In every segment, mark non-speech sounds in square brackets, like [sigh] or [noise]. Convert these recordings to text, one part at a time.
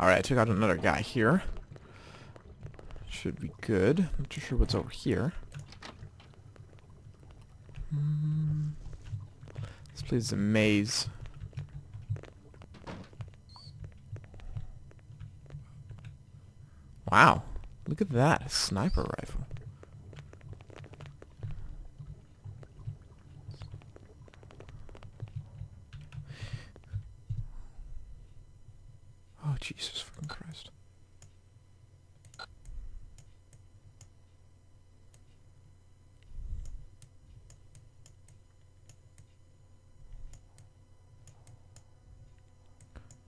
Alright, I took out another guy here. Should be good. I'm Not too sure what's over here. Hmm. This place is a maze. Wow. Look at that. A sniper rifle. Jesus fucking Christ.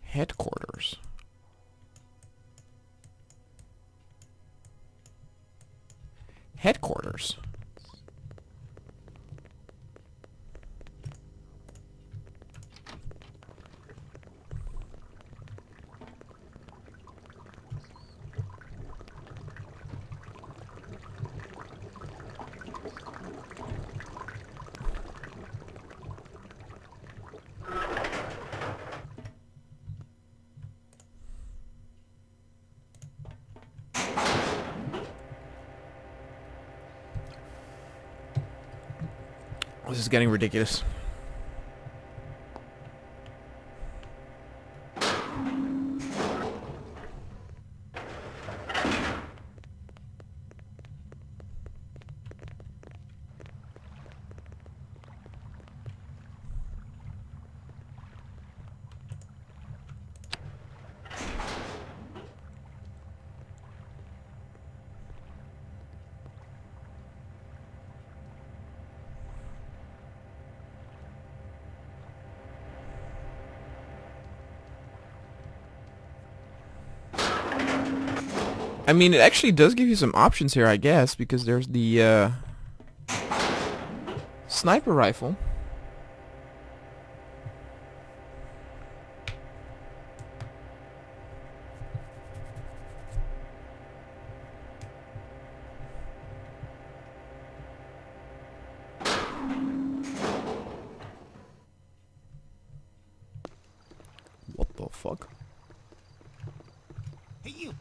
Headquarters. Headquarters. This is getting ridiculous. I mean, it actually does give you some options here, I guess, because there's the uh, sniper rifle. What the fuck? Hey, you!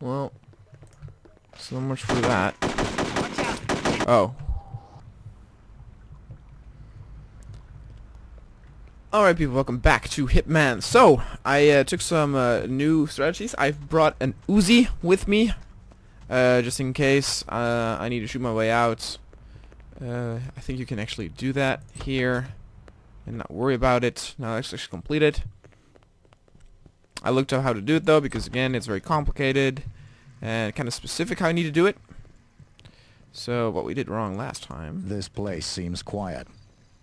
Well, so much for that. Oh. Alright people, welcome back to Hitman. So, I uh, took some uh, new strategies. I've brought an Uzi with me, uh, just in case uh, I need to shoot my way out. Uh, I think you can actually do that here and not worry about it. Now let's actually complete it. I looked up how to do it though, because again, it's very complicated and kind of specific how I need to do it. So what we did wrong last time. This place seems quiet.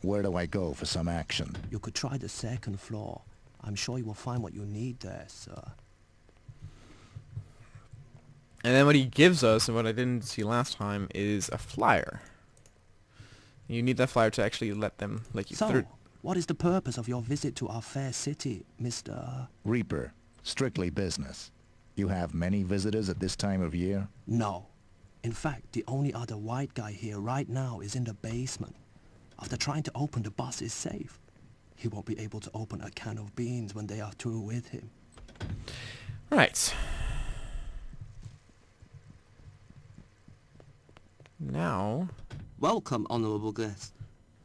Where do I go for some action? You could try the second floor. I'm sure you will find what you need there, sir. And then what he gives us, and what I didn't see last time, is a flyer. You need that flyer to actually let them let you So, through. what is the purpose of your visit to our fair city, Mr... Reaper, strictly business. You have many visitors at this time of year? No. In fact, the only other white guy here right now is in the basement. After trying to open the bus's safe, he won't be able to open a can of beans when they are through with him. Right. Now, Welcome, honorable guest.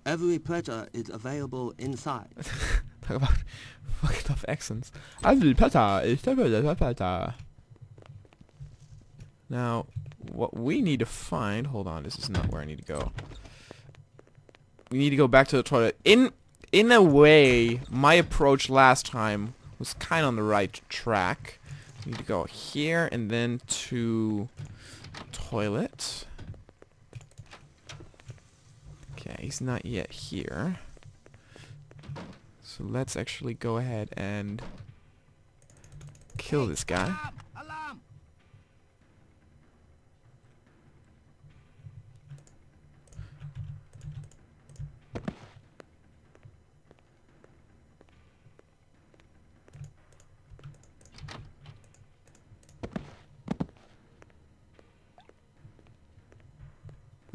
Every pleasure is available inside. [laughs] talk about [laughs] fucking tough accents. Every peta is peta. Now, what we need to find, hold on, this is not where I need to go. We need to go back to the toilet. In in a way, my approach last time was kind of on the right track. We need to go here and then to toilet. Okay, he's not yet here. So let's actually go ahead and kill this guy.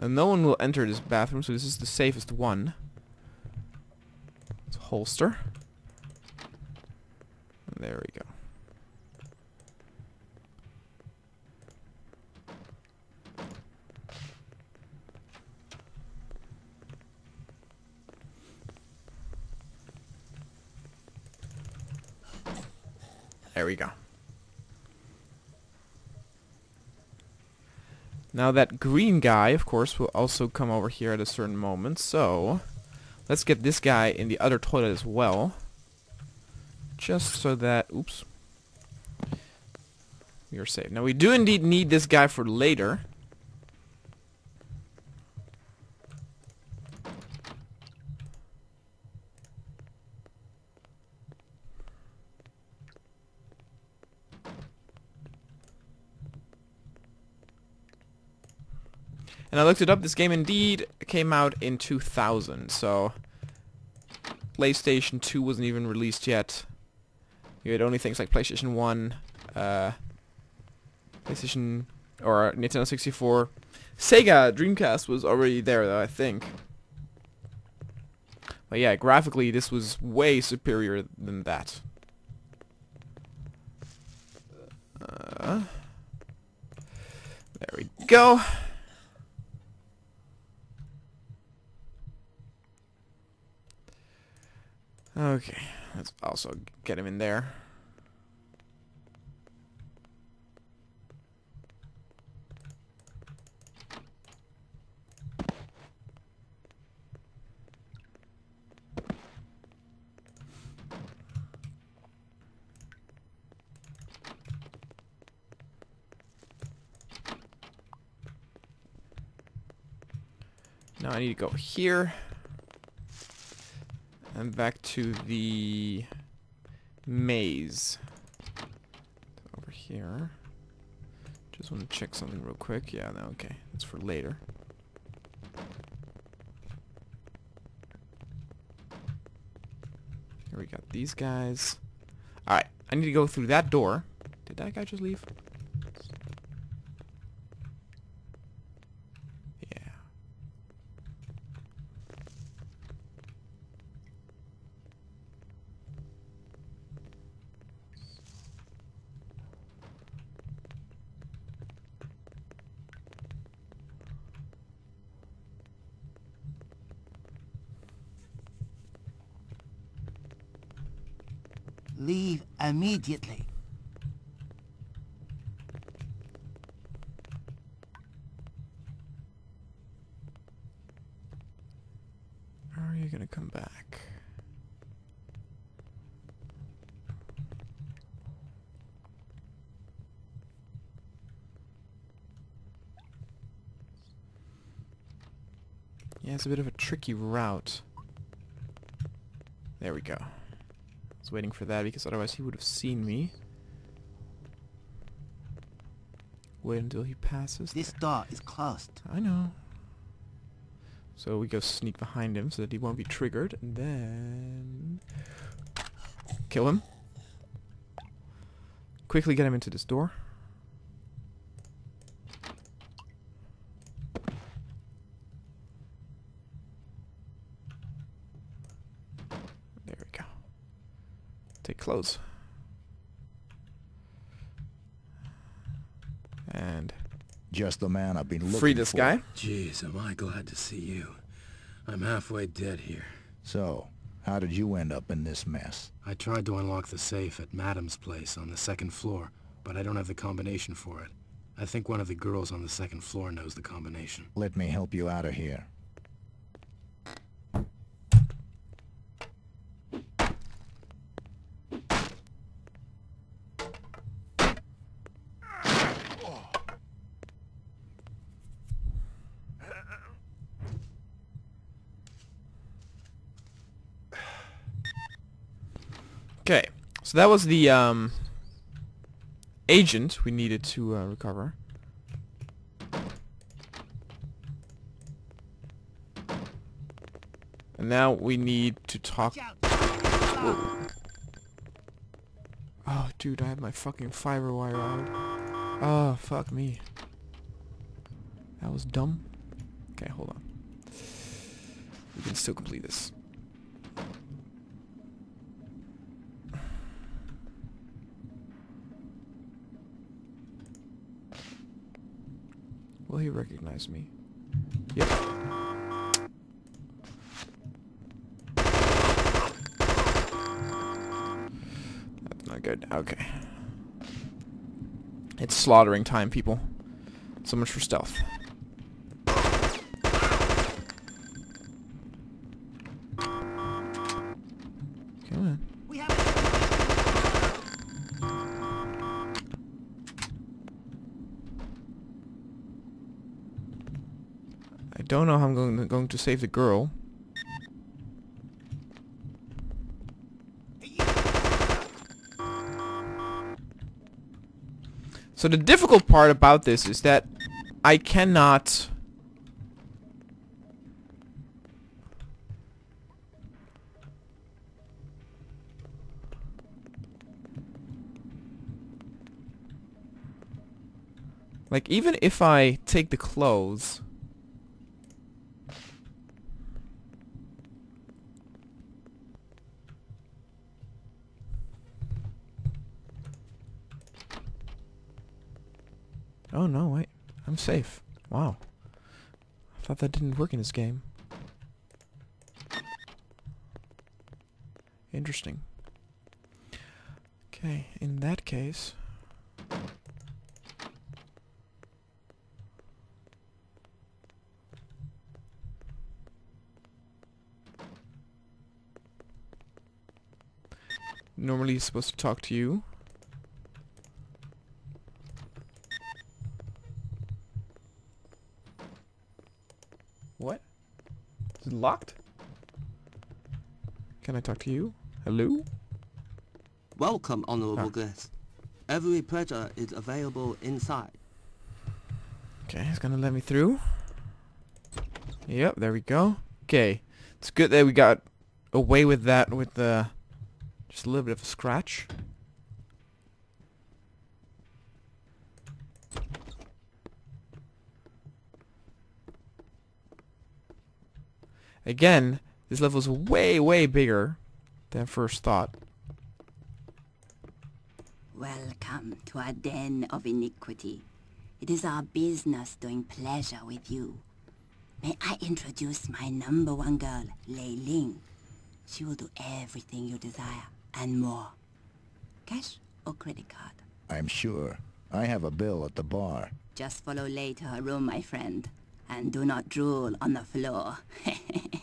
Now no one will enter this bathroom, so this is the safest one. It's holster. There we go. There we go. Now that green guy, of course, will also come over here at a certain moment, so... Let's get this guy in the other toilet as well. Just so that... Oops. We are safe. Now we do indeed need this guy for later. And I looked it up, this game indeed came out in 2000, so... PlayStation 2 wasn't even released yet. You had only things like PlayStation 1, uh, PlayStation, or Nintendo 64. Sega Dreamcast was already there though, I think. But yeah, graphically this was way superior than that. Uh, there we go. Okay, let's also get him in there. Now I need to go here. And back to the maze. Over here. Just want to check something real quick. Yeah, no, okay. That's for later. Here we got these guys. Alright, I need to go through that door. Did that guy just leave? Leave immediately. How are you gonna come back? Yeah, it's a bit of a tricky route. There we go. Was waiting for that because otherwise he would have seen me. Wait until he passes. This door is closed. I know. So we go sneak behind him so that he won't be triggered, and then kill him. Quickly get him into this door. There we go. Take clothes. And Just the man I've been looking free this for. guy. Jeez, am I glad to see you. I'm halfway dead here. So, how did you end up in this mess? I tried to unlock the safe at Madam's place on the second floor, but I don't have the combination for it. I think one of the girls on the second floor knows the combination. Let me help you out of here. Okay, so that was the um, agent we needed to uh, recover. And now we need to talk. Whoa. Oh, dude, I have my fucking fiber wire out. Oh, fuck me. That was dumb. Okay, hold on. We can still complete this. Will he recognize me? Yep. That's not good. Okay. It's slaughtering time, people. So much for stealth. Come on. We have I don't know how I'm going to, going to save the girl. So the difficult part about this is that I cannot... Like, even if I take the clothes... Oh no, wait. I'm safe. Wow. I thought that didn't work in this game. Interesting. Okay, in that case... Normally he's supposed to talk to you. What? Is it locked? Can I talk to you? Hello? Welcome, honorable Ah. guest. Every pleasure is available inside. Okay, it's gonna let me through. Yep, there we go. Okay, it's good that we got away with that with the just a little bit of a scratch. Again, this level is way, way bigger than first thought. Welcome to our den of iniquity. It is our business doing pleasure with you. May I introduce my number one girl, Lei Ling. She will do everything you desire and more. Cash or credit card? I'm sure. I have a bill at the bar. Just follow Lei to her room, my friend. And do not drool on the floor. [laughs]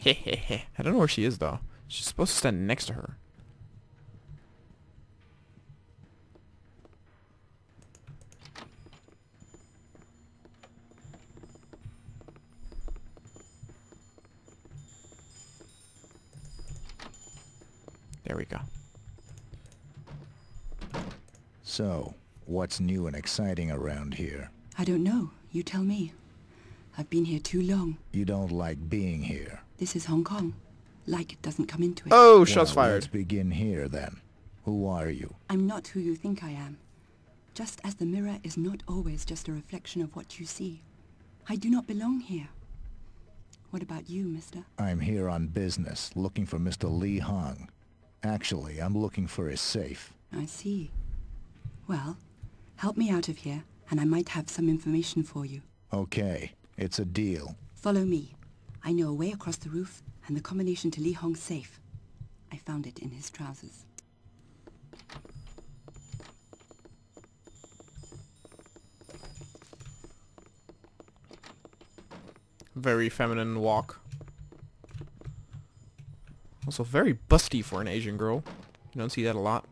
[laughs] I don't know where she is though. She's supposed to stand next to her. There we go. So, what's new and exciting around here? I don't know. You tell me. I've been here too long. You don't like being here. This is Hong Kong. Like it doesn't come into it. Oh, shots Well, fired. Let's begin here then. Who are you? I'm not who you think I am. Just as the mirror is not always just a reflection of what you see. I do not belong here. What about you, mister? I'm here on business, looking for Mr. Lee Hong. Actually, I'm looking for his safe. I see. Well, help me out of here, and I might have some information for you. Okay, it's a deal. Follow me. I know a way across the roof and the combination to Lee Hong's safe. I found it in his trousers. Very feminine walk. Also very busty for an Asian girl. You don't see that a lot.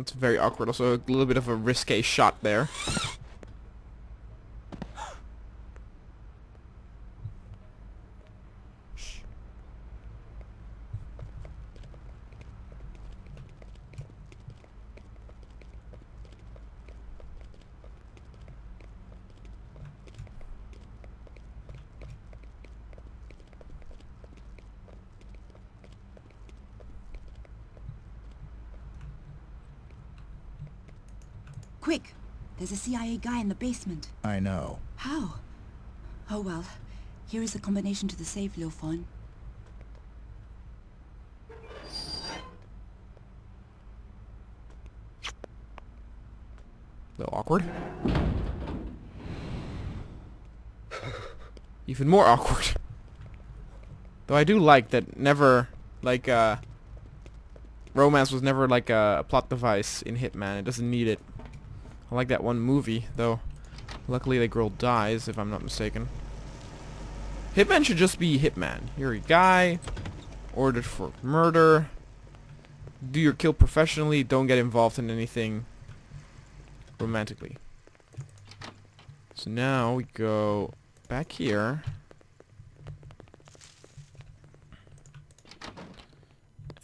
It's very awkward. Also a little bit of a risque shot there. Quick! There's a CIA guy in the basement. I know. How? Oh well. Here is the combination to the safe, Liu Fon. A little awkward. [laughs] Even more awkward. Though I do like that never, like, uh, romance was never like a plot device in Hitman. It doesn't need it. I like that one movie, though. Luckily the girl dies, if I'm not mistaken. Hitman should just be Hitman. You're a guy, ordered for murder, do your kill professionally, don't get involved in anything romantically. So now we go back here.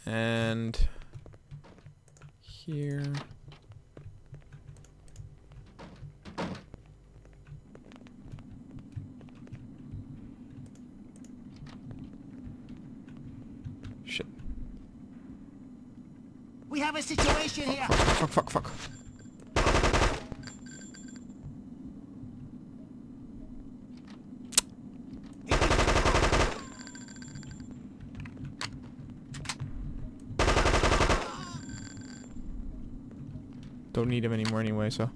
And here. Shit. We have a situation here. Fuck, fuck, fuck. Don't need him anymore anyway, so.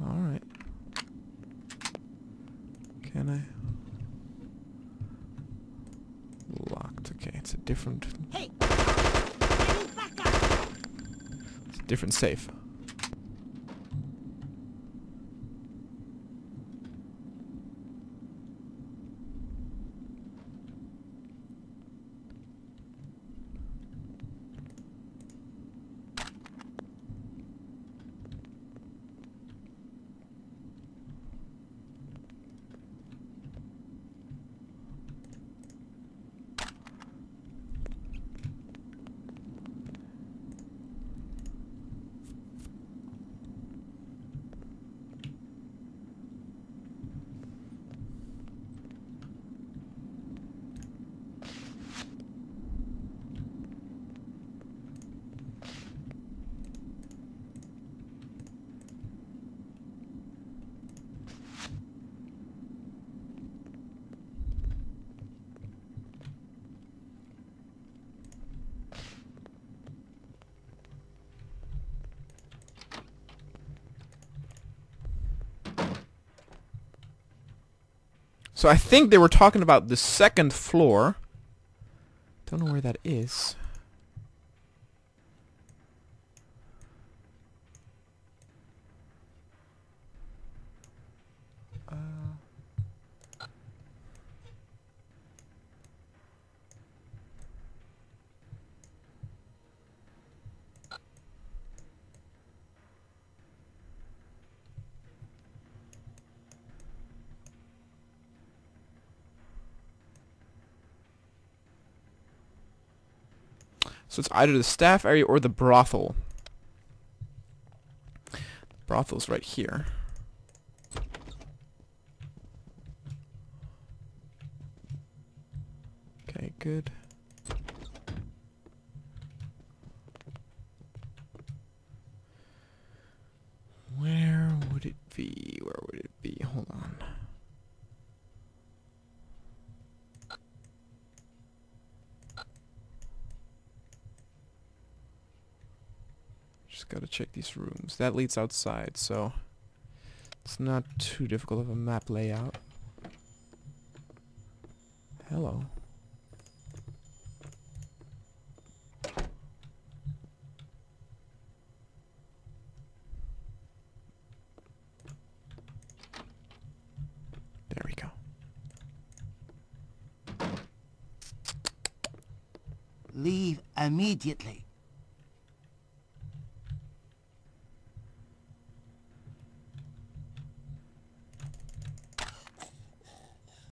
Alright. Can I? Locked. Okay, it's a different... Hey! It's a different safe. So I think they were talking about the second floor. Don't know where that is. So it's either the staff area or the brothel. Brothel's right here. Okay, good. Where would it be? Where would it be? Hold on. Just gotta check these rooms. That leads outside, so it's not too difficult of a map layout. Hello. There we go. Leave immediately.